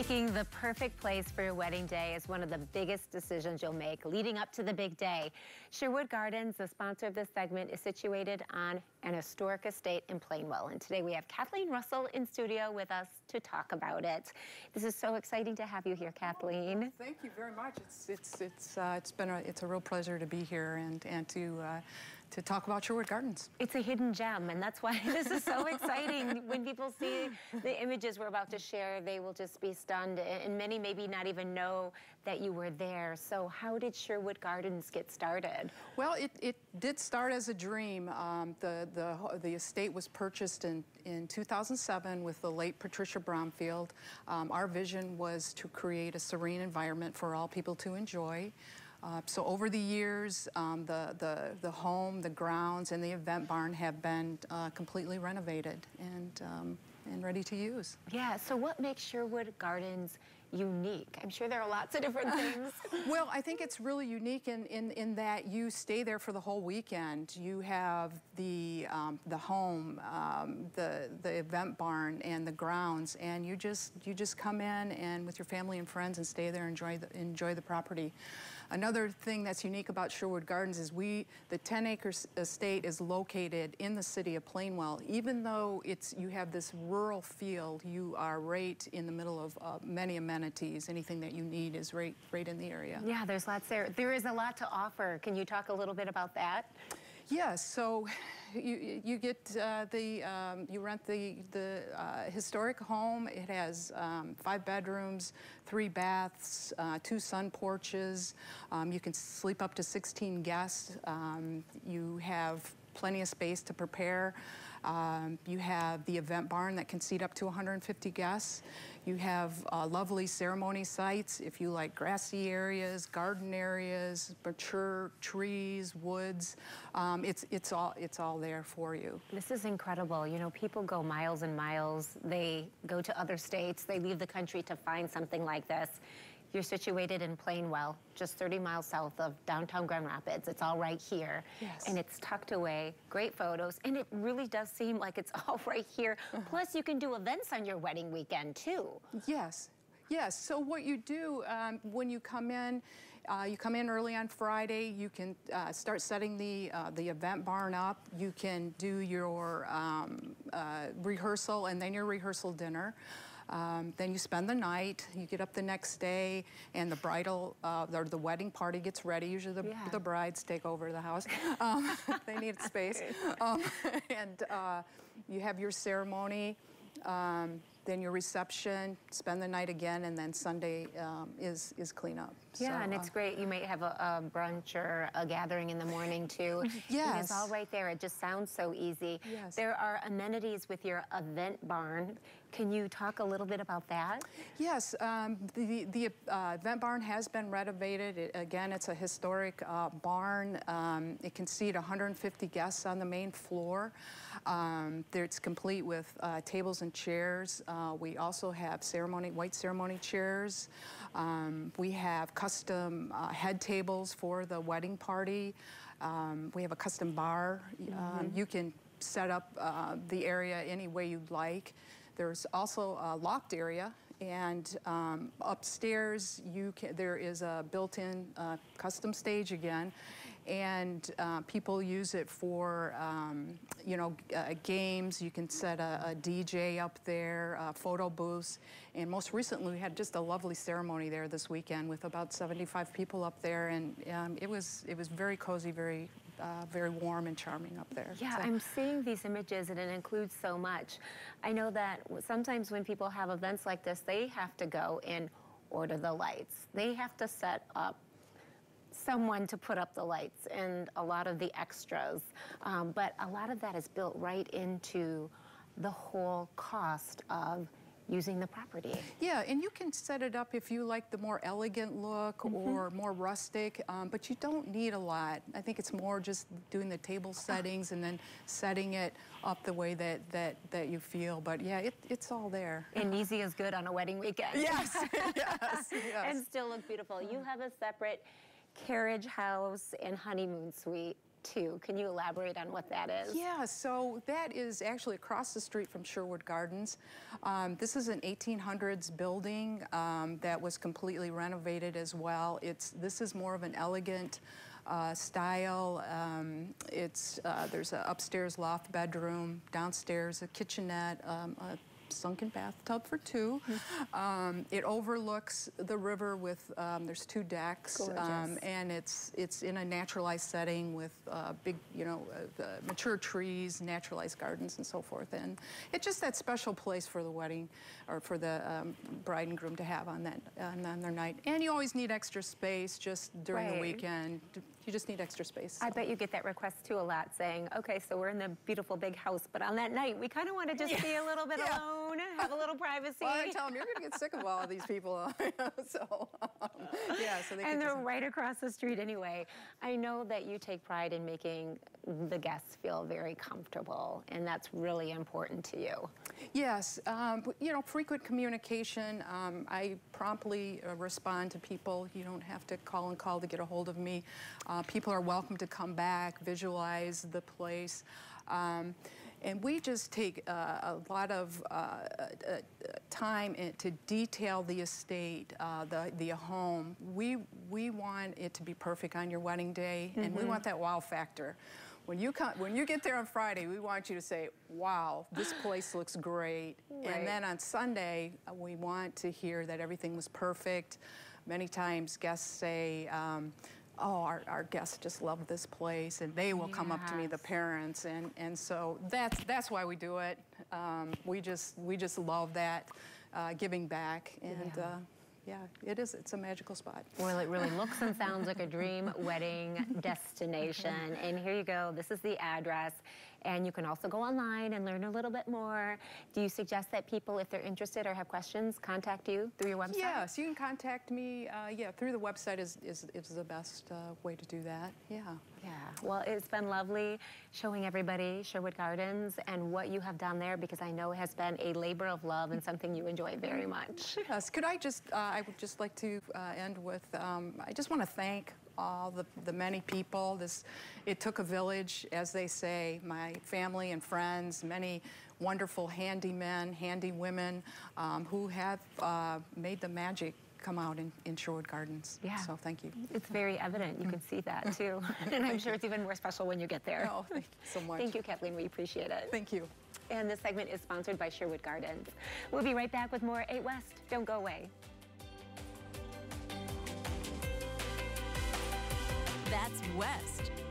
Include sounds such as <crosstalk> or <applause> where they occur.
Picking the perfect place for your wedding day is one of the biggest decisions you'll make leading up to the big day. Sherwood Gardens, the sponsor of this segment, is situated on an historic estate in Plainwell. And today we have Kathleen Russell in studio with us to talk about it. This is so exciting to have you here, Kathleen. Thank you very much. It's it's it's uh, it's been a it's a real pleasure to be here and and to uh, to talk about Sherwood Gardens. It's a hidden gem, and that's why <laughs> this is so exciting. When people see the images we're about to share, they will just be stunned, and many maybe not even know that you were there. So how did Sherwood Gardens get started? Well, it, it did start as a dream. Um, the, the, the estate was purchased in, in 2007 with the late Patricia Bromfield. Um, our vision was to create a serene environment for all people to enjoy. Uh, so over the years, um, the, the, the home, the grounds, and the event barn have been uh, completely renovated and, um, and ready to use. Yeah, so what makes Sherwood Gardens unique? I'm sure there are lots of different <laughs> things. well, I think it's really unique in, in, in that you stay there for the whole weekend. You have the, um, the home, um, the, the event barn, and the grounds, and you just, you just come in and with your family and friends and stay there and enjoy the, enjoy the property. Another thing that's unique about Sherwood Gardens is we, the 10 acre estate is located in the city of Plainwell. Even though it's, you have this rural feel, you are right in the middle of uh, many amenities amenities, anything that you need is right, right in the area. Yeah, there's lots there. There is a lot to offer. Can you talk a little bit about that? Yes, so you, you get uh, the, um, you rent the, the uh, historic home. It has um, five bedrooms, three baths, uh, two sun porches. Um, you can sleep up to 16 guests. Um, you have plenty of space to prepare. Um, you have the event barn that can seat up to 150 guests. You have uh, lovely ceremony sites if you like grassy areas, garden areas, mature trees, woods. Um, it's, it's, all, it's all there for you. This is incredible. You know, people go miles and miles. They go to other states. They leave the country to find something like this. You're situated in Plainwell, just 30 miles south of downtown Grand Rapids. It's all right here. Yes. And it's tucked away, great photos, and it really does seem like it's <laughs> all right here. Uh -huh. Plus, you can do events on your wedding weekend, too. Yes. Yes, so what you do um, when you come in, uh, you come in early on Friday, you can uh, start setting the, uh, the event barn up, you can do your um, uh, rehearsal and then your rehearsal dinner. Um, then you spend the night, you get up the next day, and the bridal, uh, or the wedding party gets ready. Usually the, yeah. the brides take over the house. <laughs> Um, <laughs> they need space. <laughs> Um, and uh, you have your ceremony. Um, then your reception, spend the night again, and then Sunday um, is is cleanup. Yeah, so, and it's uh, great. You might have a, a, brunch or a gathering in the morning too. <laughs> Yes, it's all right there. It just sounds so easy. Yes. There are amenities with your event barn. Can you talk a little bit about that? Yes, um, the the uh, event barn has been renovated. It, again, it's a historic uh, barn. Um, it can seat 150 guests on the main floor. Um, there, it's complete with uh, tables and chairs. Uh, we also have ceremony, white ceremony chairs. Um, we have custom uh, head tables for the wedding party. Um, we have a custom bar. Mm -hmm. you can set up uh, the area any way you'd like. There's also a locked area and um, upstairs, you can, there is a built-in uh, custom stage again, and uh, people use it for, um, you know, uh, games. You can set a, a DJ up there, uh, photo booths, and most recently we had just a lovely ceremony there this weekend with about 75 people up there, and um, it was it was very cozy, very uh, very warm and charming up there. Yeah, so. I'm seeing these images and it includes so much. I know that sometimes when people have events like this, they have to go and order the lights. They have to set up someone to put up the lights and a lot of the extras. Um, but a lot of that is built right into the whole cost of using the property. Yeah, and you can set it up if you like the more elegant look mm -hmm. or more rustic, um, but you don't need a lot. I think it's more just doing the table settings and then setting it up the way that that that you feel. But yeah, it, it's all there. And easy is good on a wedding weekend. Yes, <laughs> yes, <laughs> yes. And still look beautiful. You have a separate carriage house and honeymoon suite too. Can you elaborate on what that is? Yeah, so that is actually across the street from Sherwood Gardens. Um, this is an 1800s building um, that was completely renovated as well. It's this is more of an elegant uh, style. Um, it's uh, there's an upstairs loft bedroom, downstairs a kitchenette, um, a sunken bathtub for 2 Um, it overlooks the river with, um, there's two decks. um, and it's, it's in a naturalized setting with uh, big, you know, uh, the mature trees, naturalized gardens and so forth. And it's just that special place for the wedding or for the um, bride and groom to have on that, on, on their night. And you always need extra space just during the Right. weekend. You just need extra space. I bet you get that request too a lot saying, okay, so we're in the beautiful big house, but on that night, we kind of want to just be a little bit <laughs> Yeah. alone, have a little privacy. well, I tell them, you're going to get sick of all of these people. <laughs> so, um, <laughs> yeah, so they and they're just- right across the street anyway. I know that you take pride in making the guests feel very comfortable, and that's really important to you. Yes, um, you know, frequent communication. Um, I promptly uh, respond to people. You don't have to call and call to get a hold of me. Uh, people are welcome to come back, visualize the place. Um, and we just take uh, a lot of uh, uh, uh, time to detail the estate, uh, the, the home. We, we want it to be perfect on your wedding day, and we want that wow factor. When you come, when you get there on Friday, we want you to say, "Wow, this place looks great." Right. And then on Sunday, uh, we want to hear that everything was perfect. Many times, guests say, um, "Oh, our, our guests just love this place," and they will come up to me, the parents, and and so that's that's why we do it. Um, we just we just love that uh, giving back, and Yeah. uh, yeah, it is. It's a magical spot. Well, it really looks and sounds like a <laughs> dream wedding destination. And here you go. This is the address. And you can also go online and learn a little bit more. Do you suggest that people, if they're interested or have questions, contact you through your website? Yes, you can contact me. Uh, yeah, through the website is, is, is the best uh, way to do that. Yeah. Yeah. Well, it's been lovely showing everybody Sherwood Gardens and what you have done there because I know it has been a labor of love and something you enjoy very much. Yes. Could I just, uh, I would just like to uh, end with, um, I just want to thank all the, the many people. This, it took a village, as they say, my family and friends, many wonderful handy men, handy women um, who have uh, made the magic come out in, in Sherwood Gardens. Yeah. So thank you. It's very evident. You can see that <laughs> too. <laughs> and I'm sure it's even more special when you get there. Oh, thank you so much. Thank you, Kathleen. We appreciate it. Thank you. And this segment is sponsored by Sherwood Gardens. We'll be right back with more 8 West. Don't go away. That's West.